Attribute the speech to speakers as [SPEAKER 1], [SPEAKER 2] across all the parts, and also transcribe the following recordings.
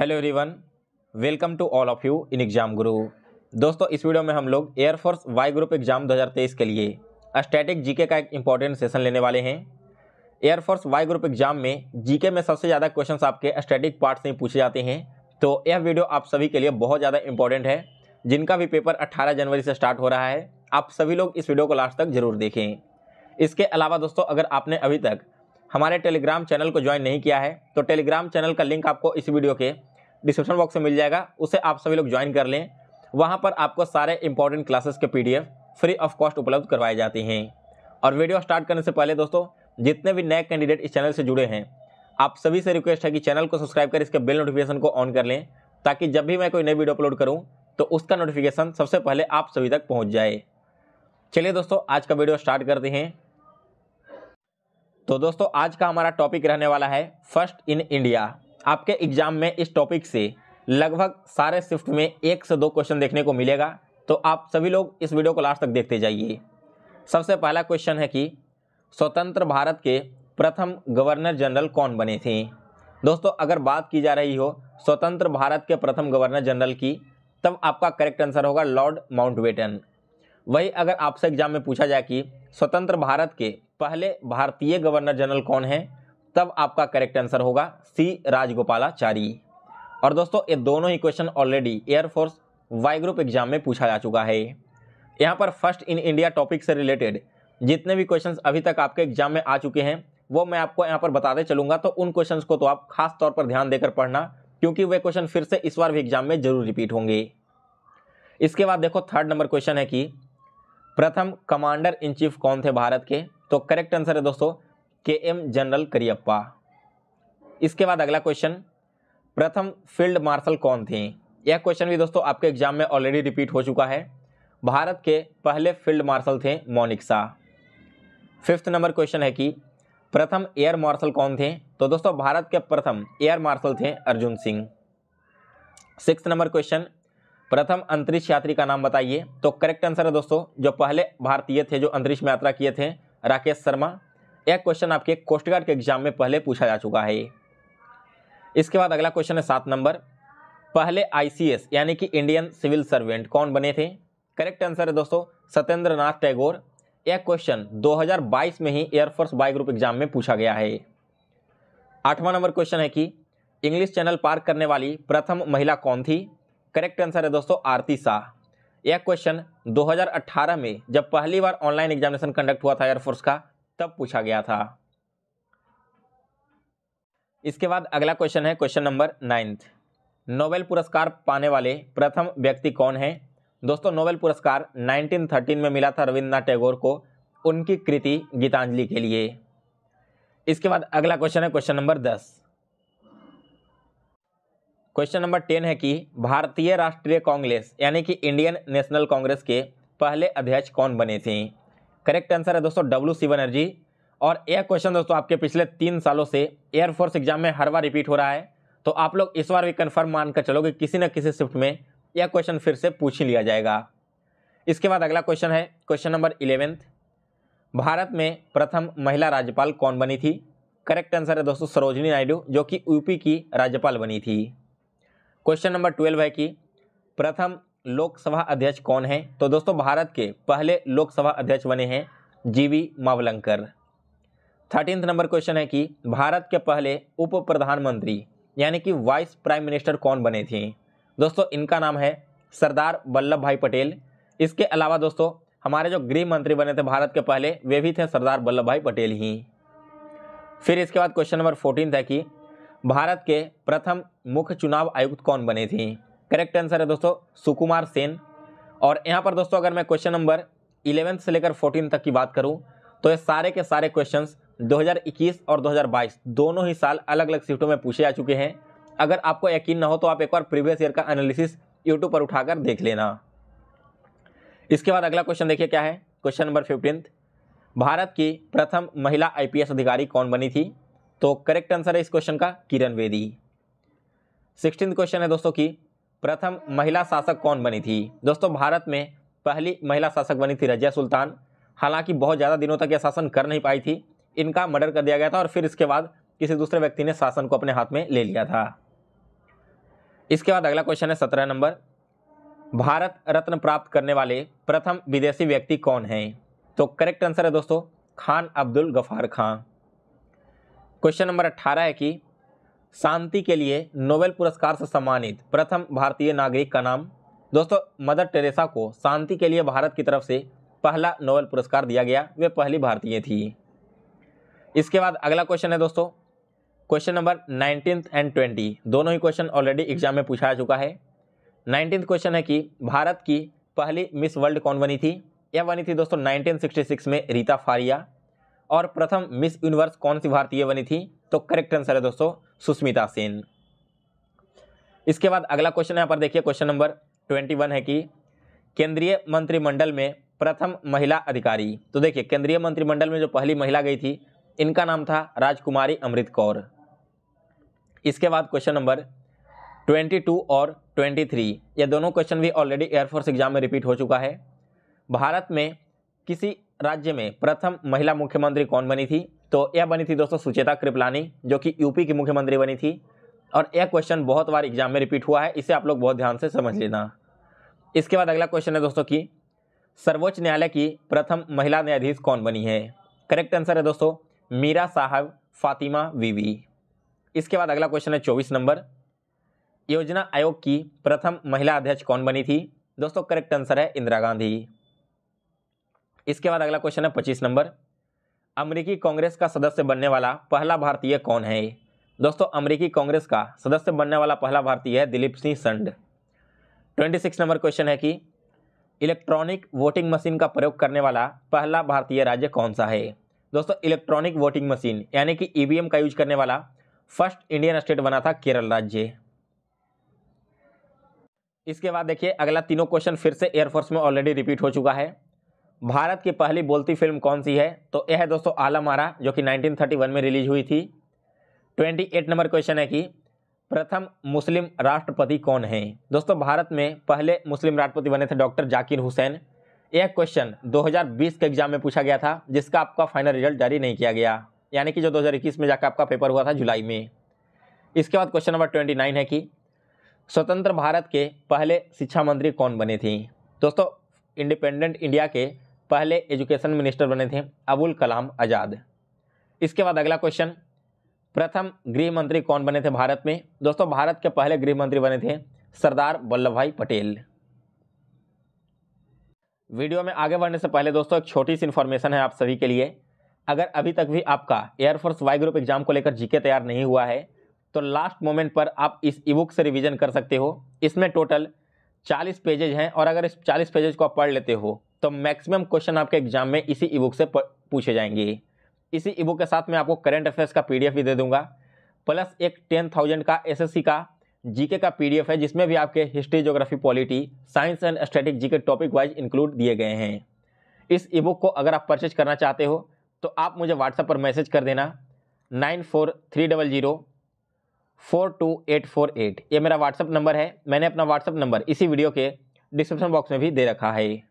[SPEAKER 1] Hello everyone welcome to all of you in exam guru दोस्तों, इस video में हम लोग एयरफोर्स वाई ग्रुप एग्ज़ाम 2023 के लिए स्टैटिक जीके का एक इंपॉर्टेंट सेशन लेने वाले हैं। Air force Y group exam में जीके में सबसे ज़्यादा क्वेश्चंस आपके स्टैटिक पार्ट से पूछे जाते हैं। तो यह वीडियो आप सभी के लिए बहुत ज़्यादा इंपॉर्टेंट है, जिनका भी पेपर 18 जनवरी से स्टार्ट हो रहा है। आप सभी लोग इस वीडियो को लास्ट तक ज़रूर देखें। इसके अलावा दोस्तों, अगर आपने अभी तक हमारे टेलीग्राम चैनल को ज्वाइन नहीं किया है तो टेलीग्राम चैनल का लिंक आपको इस वीडियो के डिस्क्रिप्शन बॉक्स में मिल जाएगा, उसे आप सभी लोग ज्वाइन कर लें। वहाँ पर आपको सारे इंपॉर्टेंट क्लासेस के पीडीएफ फ्री ऑफ़ कॉस्ट उपलब्ध करवाए जाते हैं। और वीडियो स्टार्ट करने से पहले दोस्तों, जितने भी नए कैंडिडेट इस चैनल से जुड़े हैं, आप सभी से रिक्वेस्ट है कि चैनल को सब्सक्राइब कर इसके बेल नोटिफिकेशन को ऑन कर लें, ताकि जब भी मैं कोई नई वीडियो अपलोड करूँ तो उसका नोटिफिकेशन सबसे पहले आप सभी तक पहुँच जाए। चलिए दोस्तों, आज का वीडियो स्टार्ट करते हैं। तो दोस्तों, आज का हमारा टॉपिक रहने वाला है फ़र्स्ट इन इंडिया आपके एग्ज़ाम में इस टॉपिक से लगभग सारे शिफ्ट में एक से दो क्वेश्चन देखने को मिलेगा तो आप सभी लोग इस वीडियो को लास्ट तक देखते जाइए। सबसे पहला क्वेश्चन है कि, स्वतंत्र भारत के प्रथम गवर्नर जनरल कौन बने थे? दोस्तों, अगर बात की जा रही हो स्वतंत्र भारत के प्रथम गवर्नर जनरल की, तब आपका करेक्ट आंसर होगा लॉर्ड माउंटबेटन। वही अगर आपसे एग्ज़ाम में पूछा जाए कि, स्वतंत्र भारत के पहले भारतीय गवर्नर जनरल कौन है? तब आपका करेक्ट आंसर होगा सी राजगोपालाचारी। और दोस्तों, ये दोनों ही question already air force Y group exam में पूछा जा चुका है। यहाँ पर फ़र्स्ट इन इंडिया टॉपिक से रिलेटेड जितने भी क्वेश्चंस अभी तक आपके एग्ज़ाम में आ चुके हैं, वो मैं आपको यहाँ पर बताते चलूँगा। तो उन क्वेश्चंस को तो आप खास तौर पर ध्यान देकर पढ़ना, क्योंकि वे क्वेश्चन फिर से इस बार भी एग्ज़ाम में ज़रूर रिपीट होंगे। इसके बाद देखो थर्ड नंबर क्वेश्चन है कि प्रथम कमांडर इन चीफ कौन थे भारत के? तो करेक्ट आंसर है दोस्तों के एम जनरल करियप्पा इसके बाद अगला क्वेश्चन प्रथम फ़ील्ड मार्शल कौन थे? यह क्वेश्चन भी दोस्तों आपके एग्ज़ाम में ऑलरेडी रिपीट हो चुका है। भारत के पहले फ़ील्ड मार्शल थे Manekshaw. Fifth number question है कि, प्रथम एयर मार्शल कौन थे? तो दोस्तों भारत के प्रथम एयर मार्शल थे Arjun Singh. Six number question प्रथम अंतरिक्ष यात्री का नाम बताइए। तो करेक्ट आंसर है दोस्तों, जो पहले भारतीय थे, जो अंतरिक्ष में यात्रा किए थे, राकेश शर्मा। यह क्वेश्चन आपके कोस्ट गार्ड के एग्ज़ाम में पहले पूछा जा चुका है। इसके बाद अगला क्वेश्चन है सात नंबर। पहले आईसीएस यानी कि इंडियन सिविल सर्वेंट कौन बने थे? करेक्ट आंसर है दोस्तों सत्येंद्र नाथ टैगोर यह क्वेश्चन 2022 में ही air force Y group exam में पूछा गया है। आठवां नंबर क्वेश्चन है कि इंग्लिश चैनल पार करने वाली प्रथम महिला कौन थी? करेक्ट आंसर है दोस्तों, आरती शाह। यह क्वेश्चन 2018 में जब पहली बार ऑनलाइन एग्जामिनेशन कंडक्ट हुआ था एयरफोर्स का तब पूछा गया था। इसके बाद अगला क्वेश्चन है क्वेश्चन नंबर नाइन्थ नोबेल पुरस्कार पाने वाले प्रथम व्यक्ति कौन है? दोस्तों नोबेल पुरस्कार 1913 में मिला था रविन्द्रनाथ टैगोर को, उनकी कृति गीतांजलि के लिए। इसके बाद अगला क्वेश्चन है क्वेश्चन नंबर दस। क्वेश्चन नंबर टेन है कि भारतीय राष्ट्रीय कांग्रेस, यानी कि इंडियन नेशनल कांग्रेस के पहले अध्यक्ष कौन बने थे? करेक्ट आंसर है दोस्तों डब्ल्यू सी बनर्जी और यह क्वेश्चन दोस्तों आपके पिछले तीन सालों से एयरफोर्स एग्ज़ाम में हर बार रिपीट हो रहा है। तो आप लोग इस बार भी कन्फर्म मानकर चलो कि किसी न किसी शिफ्ट में यह क्वेश्चन फिर से पूछ ही लिया जाएगा। इसके बाद अगला क्वेश्चन है क्वेश्चन नंबर इलेवेंथ भारत में प्रथम महिला राज्यपाल कौन बनी थी? करेक्ट आंसर है दोस्तों सरोजनी नायडू, जो कि यूपी की राज्यपाल बनी थी। क्वेश्चन नंबर ट्वेल्व है कि प्रथम लोकसभा अध्यक्ष कौन है? तो दोस्तों, भारत के पहले लोकसभा अध्यक्ष बने हैं G V Mavalankar. Thirteenth number question है कि भारत के पहले उप प्रधानमंत्री, यानी कि वाइस प्राइम मिनिस्टर कौन बने थे? दोस्तों, इनका नाम है सरदार वल्लभ भाई पटेल। इसके अलावा दोस्तों, हमारे जो गृह मंत्री बने थे भारत के पहले, वे भी थे सरदार वल्लभ भाई पटेल ही। फिर इसके बाद क्वेश्चन नंबर फोर्टीन है कि भारत के प्रथम मुख्य चुनाव आयुक्त कौन बने थे? करेक्ट आंसर है दोस्तों, सुकुमार सेन। और यहाँ पर दोस्तों, अगर मैं क्वेश्चन नंबर इलेवेंथ से लेकर फोर्टीन तक की बात करूँ तो ये सारे के सारे क्वेश्चंस 2021 और 2022 दोनों ही साल अलग अलग शिफ्टों में पूछे जा चुके हैं। अगर आपको यकीन ना हो तो आप एक बार प्रीवियस ईयर का एनालिसिस यूट्यूब पर उठाकर देख लेना। इसके बाद अगला क्वेश्चन देखिए क्या है। क्वेश्चन नंबर फिफ्टींथ भारत की प्रथम महिला आईपीएस अधिकारी कौन बनी थी? तो करेक्ट आंसर है इस क्वेश्चन का किरण बेदी। सिक्सटीन क्वेश्चन है दोस्तों की प्रथम महिला शासक कौन बनी थी? दोस्तों, भारत में पहली महिला शासक बनी थी रजिया सुल्तान। हालाँकि बहुत ज़्यादा दिनों तक यह शासन कर नहीं पाई थी। इनका मर्डर कर दिया गया था और फिर इसके बाद किसी दूसरे व्यक्ति ने शासन को अपने हाथ में ले लिया था। इसके बाद अगला क्वेश्चन है सत्रह नंबर। भारत रत्न प्राप्त करने वाले प्रथम विदेशी व्यक्ति कौन हैं? तो करेक्ट आंसर है दोस्तों, खान अब्दुल गफार खां। क्वेश्चन नंबर अट्ठारह है कि शांति के लिए नोबेल पुरस्कार से सम्मानित प्रथम भारतीय नागरिक का नाम। दोस्तों, मदर टेरेसा को शांति के लिए भारत की तरफ़ से पहला नोबेल पुरस्कार दिया गया। वे पहली भारतीय थी। इसके बाद अगला क्वेश्चन है दोस्तों। Question number nineteen and twenty दोनों ही क्वेश्चन ऑलरेडी एग्ज़ाम में पूछा चुका है। नाइनटीन क्वेश्चन है कि भारत की पहली मिस वर्ल्ड कौन बनी थी? यह बनी थी दोस्तों 1966 में रीता फारिया। और प्रथम मिस यूनिवर्स कौन सी भारतीय बनी थी? तो करेक्ट आंसर है दोस्तों सुष्मिता सेन। इसके बाद अगला क्वेश्चन यहाँ पर देखिए क्वेश्चन नंबर ट्वेंटी वन है कि केंद्रीय मंत्रिमंडल में प्रथम महिला अधिकारी। तो देखिए, केंद्रीय मंत्रिमंडल में जो पहली महिला गई थी, इनका नाम था राजकुमारी अमृत कौर। इसके बाद क्वेश्चन नंबर ट्वेंटी टू और ट्वेंटी थ्री ये दोनों क्वेश्चन भी ऑलरेडी एयरफोर्स एग्ज़ाम में रिपीट हो चुका है। भारत में किसी राज्य में प्रथम महिला मुख्यमंत्री कौन बनी थी? तो यह बनी थी दोस्तों सुचेता कृपलानी, जो कि यूपी की मुख्यमंत्री बनी थी। और यह क्वेश्चन बहुत बार एग्ज़ाम में रिपीट हुआ है, इसे आप लोग बहुत ध्यान से समझ लेना। इसके बाद अगला क्वेश्चन है दोस्तों की, सर्वोच्च न्यायालय की प्रथम महिला न्यायाधीश कौन बनी है? करेक्ट आंसर है दोस्तों, मीरा साहब, फातिमा, वीवी। इसके बाद अगला क्वेश्चन है चौबीस नंबर। योजना आयोग की प्रथम महिला अध्यक्ष कौन बनी थी? दोस्तों करेक्ट आंसर है इंदिरा गांधी। इसके बाद अगला क्वेश्चन है पच्चीस नंबर। अमेरिकी कांग्रेस का सदस्य बनने वाला पहला भारतीय कौन है? दोस्तों, अमेरिकी कांग्रेस का सदस्य बनने वाला पहला भारतीय है Dilip Singh Saund. Twenty six number question है कि इलेक्ट्रॉनिक वोटिंग मशीन का प्रयोग करने वाला पहला भारतीय राज्य कौन सा है? दोस्तों, इलेक्ट्रॉनिक वोटिंग मशीन, यानी कि ईवीएम का यूज़ करने वाला फ़र्स्ट इंडियन स्टेट बना था केरल राज्य। इसके बाद देखिए, अगला तीनों क्वेश्चन फिर से एयरफोर्स में ऑलरेडी रिपीट हो चुका है। भारत की पहली बोलती फ़िल्म कौन सी है? तो यह है दोस्तों आलम आरा, जो कि 1931 में रिलीज़ हुई थी। 28 नंबर क्वेश्चन है कि प्रथम मुस्लिम राष्ट्रपति कौन है? दोस्तों भारत में पहले मुस्लिम राष्ट्रपति बने थे डॉक्टर जाकिर हुसैन। यह क्वेश्चन 2020 के एग्ज़ाम में पूछा गया था, जिसका आपका फाइनल रिज़ल्ट जारी नहीं किया गया। यानी कि जो 2021 में जाकर आपका पेपर हुआ था जुलाई में। इसके बाद क्वेश्चन नंबर ट्वेंटी नाइन है कि स्वतंत्र भारत के पहले शिक्षा मंत्री कौन बने थे? दोस्तों, इंडिपेंडेंट इंडिया के पहले एजुकेशन मिनिस्टर बने थे, अबुल कलाम आज़ाद। इसके बाद अगला क्वेश्चन, प्रथम गृह मंत्री कौन बने थे भारत में? दोस्तों, भारत के पहले गृह मंत्री बने थे सरदार वल्लभ भाई पटेल। वीडियो में आगे बढ़ने से पहले दोस्तों, एक छोटी सी इन्फॉर्मेशन है आप सभी के लिए। अगर अभी तक भी आपका एयरफोर्स वाई ग्रुप एग्ज़ाम को लेकर जीके तैयार नहीं हुआ है तो लास्ट मोमेंट पर आप इस ई बुक से रिविजन कर सकते हो। इसमें टोटल 40 पेजेज हैं और अगर इस 40 पेजेज को आप पढ़ लेते हो तो मैक्सिमम क्वेश्चन आपके एग्ज़ाम में इसी ई बुक से पूछे जाएँगे। इसी ई बुक के साथ मैं आपको करंट अफेयर्स का पीडीएफ भी दे दूँगा। प्लस एक टेन थाउज़ेंड का एसएससी का जीके का पीडीएफ है, जिसमें भी आपके history geography polity science and static GK topic wise include दिए गए हैं। इस ई बुक को अगर आप परचेज करना चाहते हो तो आप मुझे व्हाट्सएप पर मैसेज कर देना। Nine four three double zero four two eight four eight ये मेरा व्हाट्सअप नंबर है। मैंने अपना व्हाट्सअप नंबर इसी वीडियो के डिस्क्रिप्शन बॉक्स में भी दे रखा है।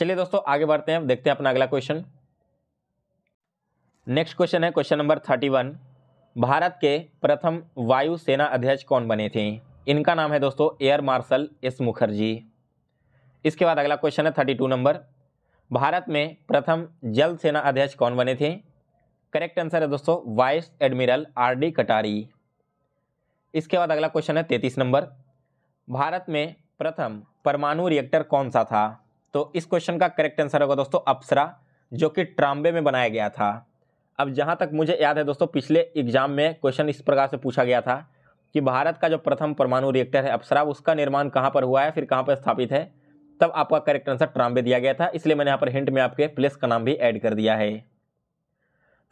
[SPEAKER 1] चलिए दोस्तों, आगे बढ़ते हैं देखते हैं अपना अगला क्वेश्चन नेक्स्ट क्वेश्चन है question number thirty one Bharat के प्रथम वायु सेना अध्यक्ष कौन बने थे? इनका नाम है दोस्तों, एयर मार्शल एस मुखर्जी. इसके बाद अगला क्वेश्चन है थर्टी टू नंबर भारत में प्रथम जल सेना अध्यक्ष कौन बने थे? करेक्ट आंसर है दोस्तों वाइस एडमिरल आर डी कटारी. इसके बाद अगला क्वेश्चन है तैतीस नंबर भारत में प्रथम परमाणु रिएक्टर कौन सा था? तो इस क्वेश्चन का करेक्ट आंसर होगा दोस्तों अप्सरा, जो कि ट्राम्बे में बनाया गया था। अब जहाँ तक मुझे याद है दोस्तों, पिछले एग्ज़ाम में क्वेश्चन इस प्रकार से पूछा गया था कि भारत का जो प्रथम परमाणु रिएक्टर है अप्सरा, उसका निर्माण कहाँ पर हुआ है, फिर कहाँ पर स्थापित है, तब आपका करेक्ट आंसर ट्राम्बे दिया गया था, इसलिए मैंने यहाँ पर हिंट में आपके प्लेस का नाम भी ऐड कर दिया है।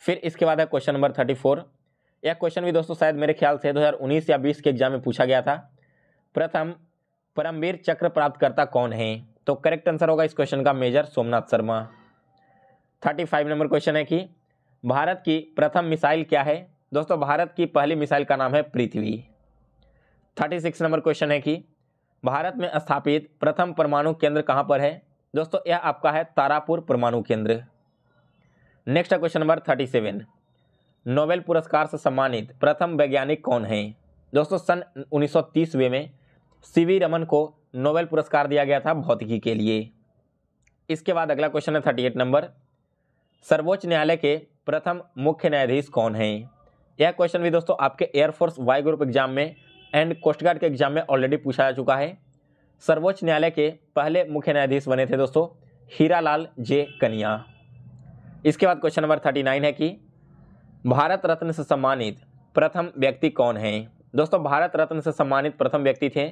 [SPEAKER 1] फिर इसके बाद है क्वेश्चन नंबर थर्टी फोर। यह क्वेश्चन भी दोस्तों शायद मेरे ख्याल से 2019 या 20 के एग्ज़ाम में पूछा गया था। प्रथम, परमवीर चक्र प्राप्तकर्ता कौन है? तो करेक्ट आंसर होगा इस क्वेश्चन का major Somnath Sharma. Thirty five number question है कि, भारत की प्रथम मिसाइल क्या है? दोस्तों, भारत की पहली मिसाइल का नाम है Prithvi. Thirty six number question है कि, भारत में स्थापित प्रथम परमाणु केंद्र कहाँ पर है? दोस्तों, यह आपका है तारापुर परमाणु केंद्र। Next question number thirty seven Nobel पुरस्कार से सम्मानित प्रथम वैज्ञानिक कौन है? दोस्तों, सन 1930 में सी वी रमन को नोबेल पुरस्कार दिया गया था भौतिकी के लिए। इसके बाद अगला क्वेश्चन है थर्टी एट नंबर सर्वोच्च न्यायालय के प्रथम मुख्य न्यायाधीश कौन हैं? यह क्वेश्चन भी दोस्तों आपके air force Y group exam में एंड कोस्ट गार्ड के एग्ज़ाम में ऑलरेडी पूछा जा चुका है। सर्वोच्च न्यायालय के पहले मुख्य न्यायाधीश बने थे दोस्तों हीरालाल जे कनिया इसके बाद क्वेश्चन नंबर थर्टी नाइन है कि भारत रत्न से सम्मानित प्रथम व्यक्ति कौन है? दोस्तों भारत रत्न से सम्मानित प्रथम व्यक्ति थे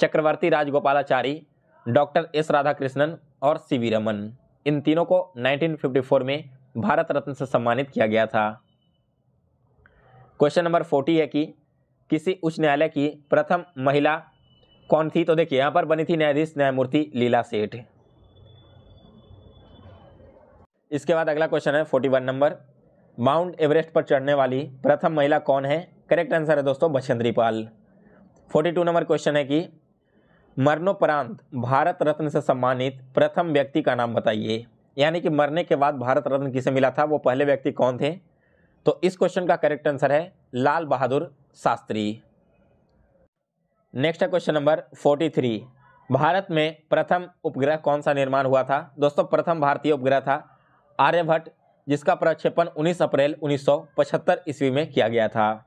[SPEAKER 1] चक्रवर्ती राजगोपालाचारी, डॉक्टर एस राधाकृष्णन और सी वी रमन। इन तीनों को 1954 में भारत रत्न से सम्मानित किया गया था। क्वेश्चन नंबर फोर्टी है कि किसी उच्च न्यायालय की प्रथम महिला कौन थी? तो देखिए, यहाँ पर बनी थी न्यायाधीश न्यायमूर्ति लीला सेठ। इसके बाद अगला क्वेश्चन है forty one number. Mount Everest पर चढ़ने वाली प्रथम महिला कौन है? करेक्ट आंसर है दोस्तों Bachendri Pal. Forty two number question है कि मरणोपरांत भारत रत्न से सम्मानित प्रथम व्यक्ति का नाम बताइए। यानी कि मरने के बाद भारत रत्न किसे मिला था? वो पहले व्यक्ति कौन थे? तो इस क्वेश्चन का करेक्ट आंसर है लाल बहादुर शास्त्री। नेक्स्ट है question number forty three Bharat में प्रथम उपग्रह कौन सा निर्माण हुआ था? दोस्तों, प्रथम भारतीय उपग्रह था आर्यभट्ट, जिसका प्रक्षेपण 19 अप्रैल 1975 ईस्वी में किया गया था।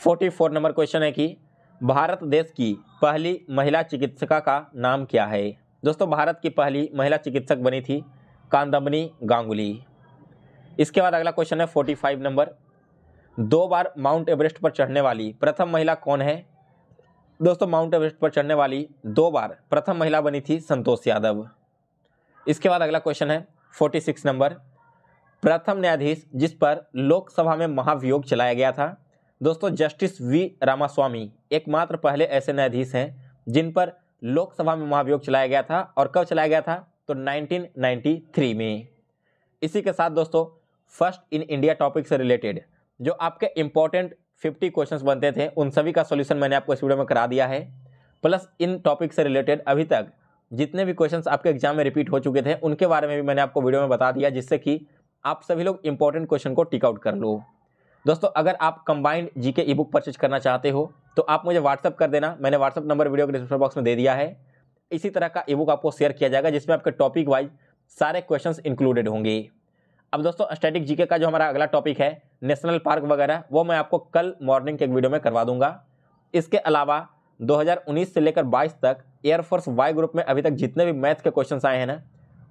[SPEAKER 1] 44 नंबर क्वेश्चन है कि भारत देश की पहली महिला चिकित्सका का नाम क्या है? दोस्तों, भारत की पहली महिला चिकित्सक बनी थी कांदमनी गांगुली। इसके बाद अगला क्वेश्चन है 45 नंबर। दो बार माउंट एवरेस्ट पर चढ़ने वाली प्रथम महिला कौन है? दोस्तों, माउंट एवरेस्ट पर चढ़ने वाली दो बार प्रथम महिला बनी थी संतोष यादव। इसके बाद अगला क्वेश्चन है 46 नंबर। प्रथम न्यायाधीश जिस पर लोकसभा में महाभियोग चलाया गया था दोस्तों, जस्टिस वी रामास्वामी एकमात्र पहले ऐसे न्यायाधीश हैं जिन पर लोकसभा में महाभियोग चलाया गया था और कब चलाया गया था? तो 1993 में। इसी के साथ दोस्तों, फ़र्स्ट इन इंडिया टॉपिक से रिलेटेड, जो आपके इंपॉर्टेंट 50 क्वेश्चंस बनते थे, उन सभी का सॉल्यूशन मैंने आपको इस वीडियो में करा दिया है। प्लस इन टॉपिक से रिलेटेड अभी तक जितने भी क्वेश्चंस आपके एग्ज़ाम में रिपीट हो चुके थे, उनके बारे में भी मैंने आपको वीडियो में बता दिया, जिससे कि आप सभी लोग इंपॉर्टेंट क्वेश्चन को टिक आउट कर लो। दोस्तों, अगर आप कंबाइंड जी के ई बुक परचेज करना चाहते हो तो आप मुझे व्हाट्सअप कर देना। मैंने व्हाट्सअप नंबर वीडियो के डिस्क्रिप्शन बॉक्स में दे दिया है। इसी तरह का ई बुक आपको शेयर किया जाएगा, जिसमें आपके टॉपिक वाइज सारे क्वेश्चन इंक्लूडेड होंगे। अब दोस्तों स्टैटिक जीके का जो हमारा अगला टॉपिक है नेशनल पार्क वगैरह, वो मैं आपको कल मॉर्निंग के एक वीडियो में करवा दूँगा। इसके अलावा 2019 से लेकर 22 तक एयरफोर्स वाई ग्रुप में अभी तक जितने भी मैथ के क्वेश्चंस आए हैं ना,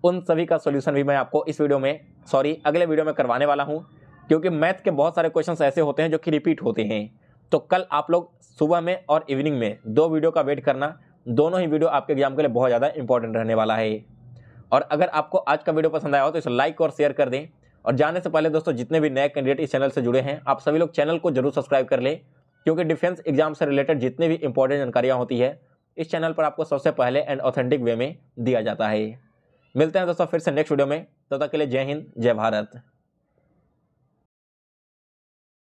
[SPEAKER 1] उन सभी का सॉल्यूशन भी मैं आपको इस वीडियो में सॉरी अगले वीडियो में करवाने वाला हूँ। क्योंकि मैथ के बहुत सारे क्वेश्चंस ऐसे होते हैं जो कि रिपीट होते हैं। तो कल आप लोग सुबह में और इवनिंग में दो वीडियो का वेट करना। दोनों ही वीडियो आपके एग्ज़ाम के लिए बहुत ज़्यादा इंपॉर्टेंट रहने वाला है। और अगर आपको आज का वीडियो पसंद आया हो तो इसे लाइक और शेयर कर दें। और जाने से पहले दोस्तों, जितने भी नए कैंडिडेट इस चैनल से जुड़े हैं, आप सभी लोग चैनल को ज़रूर सब्सक्राइब कर लें। क्योंकि डिफेंस एग्ज़ाम से रिलेटेड जितने भी इंपॉर्टेंट जानकारियाँ होती है, इस चैनल पर आपको सबसे पहले एंड ऑथेंटिक वे में दिया जाता है। मिलते हैं दोस्तों फिर से नेक्स्ट वीडियो में। तब तक के लिए जय हिंद, जय भारत।